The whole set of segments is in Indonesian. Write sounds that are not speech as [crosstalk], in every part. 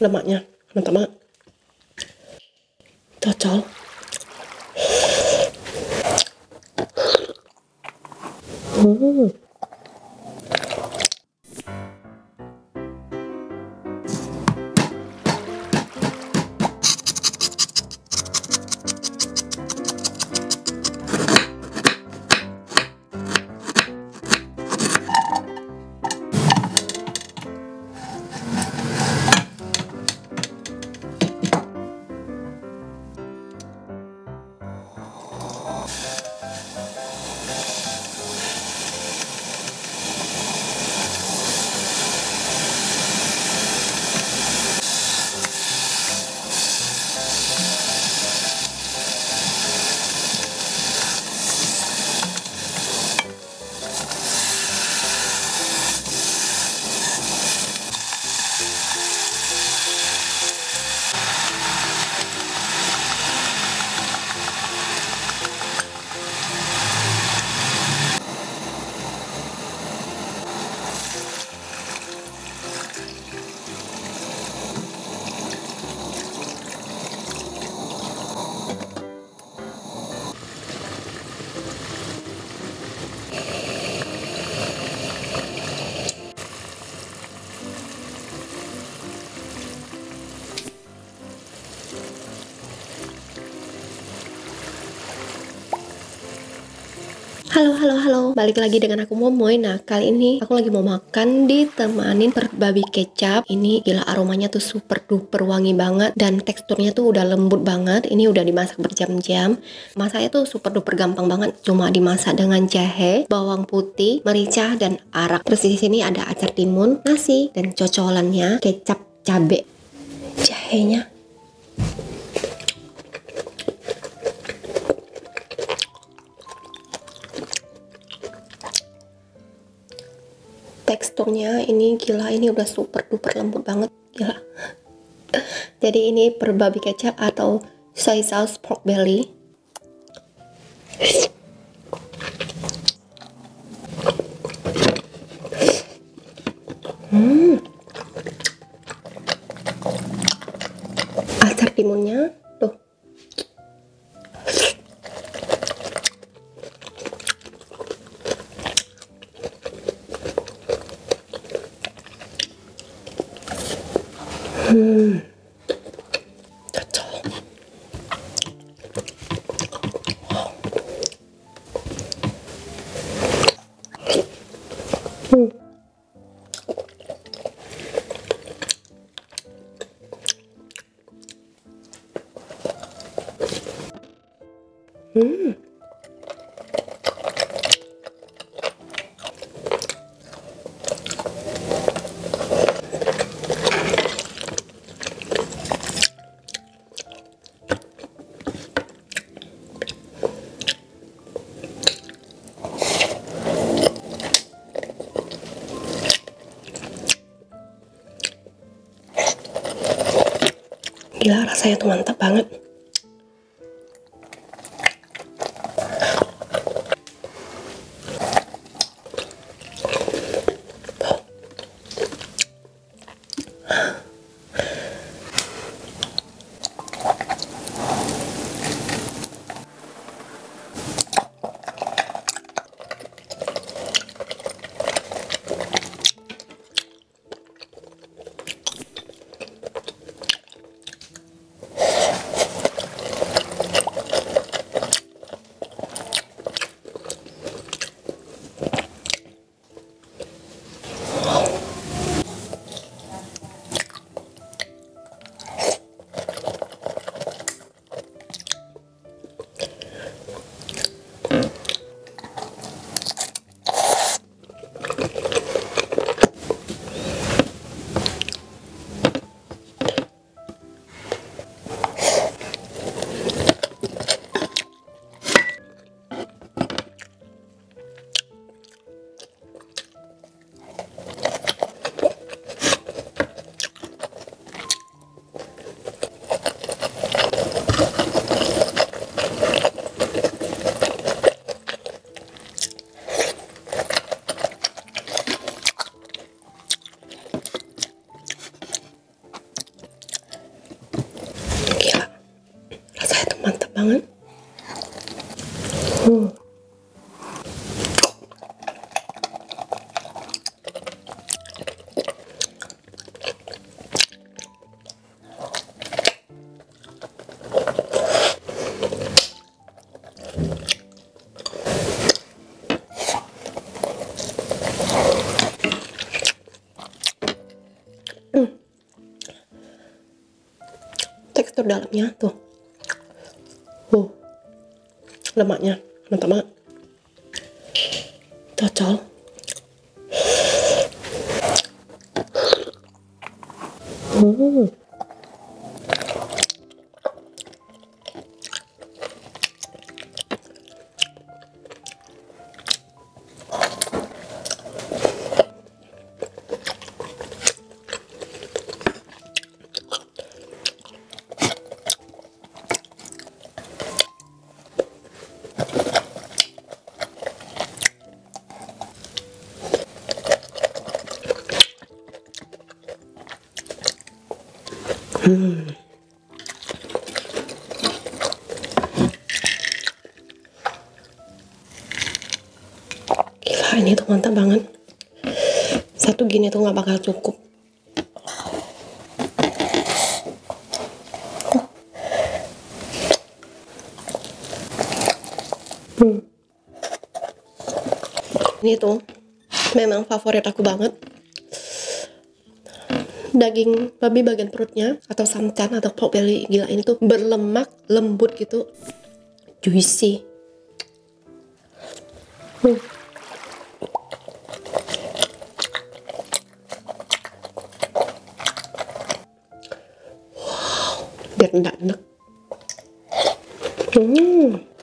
lemaknya. Mantap banget. Cocol. Hmm. Halo, halo. Balik lagi dengan aku Momoy. Nah, kali ini aku lagi mau makan ditemanin per babi kecap. Ini gila aromanya tuh super duper wangi banget dan teksturnya tuh udah lembut banget. Ini udah dimasak berjam-jam. Masaknya tuh super duper gampang banget. Cuma dimasak dengan jahe, bawang putih, merica dan arak. Terus di sini ada acar timun, nasi dan cocolannya kecap cabe. Jahenya teksturnya ini gila ini udah super duper lembut banget gila. [laughs] Jadi ini per babi kecap atau soy sauce pork belly. Hmm. Acar timunnya Gila rasanya tuh mantap banget. Banget. Hmm. tekstur dalamnya tuh uh lemaknya. Mantap banget. Cocol. Hmm. Gila ini tuh mantap banget. Satu gini tuh nggak bakal cukup. Hmm. Ini tuh memang favorit aku banget daging babi bagian perutnya atau santan atau pork belly gila ini tuh berlemak lembut gitu juicy hmm. wow biar enggak enak hmm.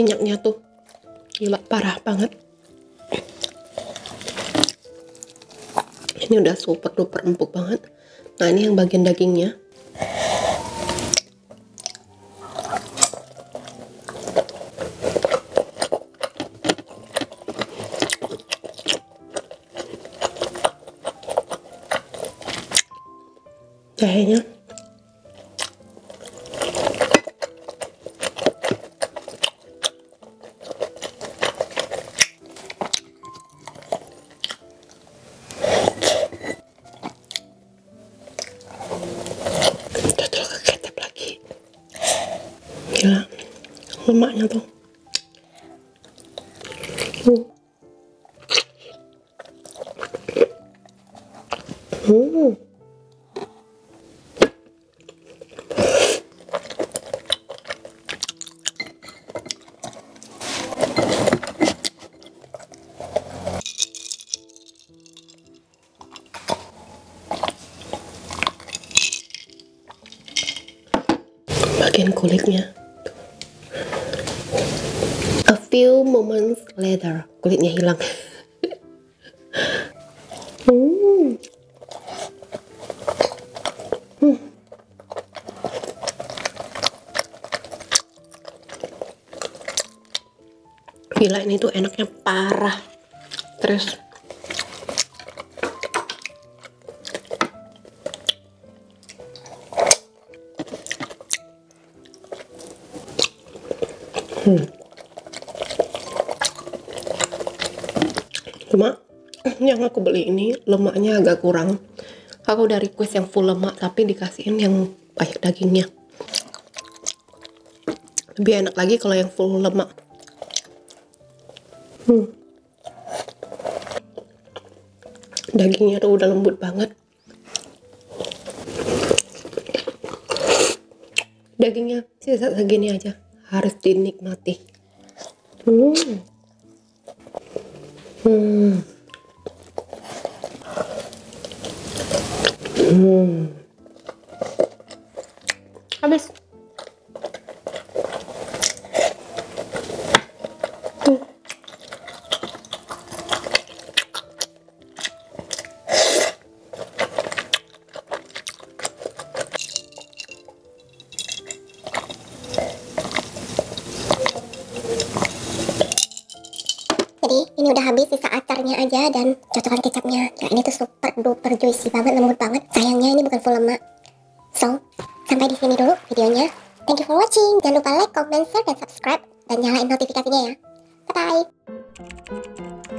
Minyaknya tuh gila parah banget. Ini udah super duper empuk banget. Nah ini yang bagian dagingnya. Jahenya. Bagian kulitnya. Few moments later, kulitnya hilang. hmm. Hmm. Gila ini tuh enaknya parah. Terus Hmm. Cuma yang aku beli ini lemaknya agak kurang. Aku udah request yang full lemak tapi dikasihin yang banyak dagingnya. lebih enak lagi kalau yang full lemak hmm. dagingnya tuh udah lembut banget dagingnya sisa segini aja harus dinikmati hmm. Hmm. Hmm. Habis. Juicy banget, lembut banget. Sayangnya ini bukan full lemak. So, sampai di sini dulu videonya. Thank you for watching. Jangan lupa like, comment, share, dan subscribe. Dan nyalain notifikasinya ya. Bye-bye.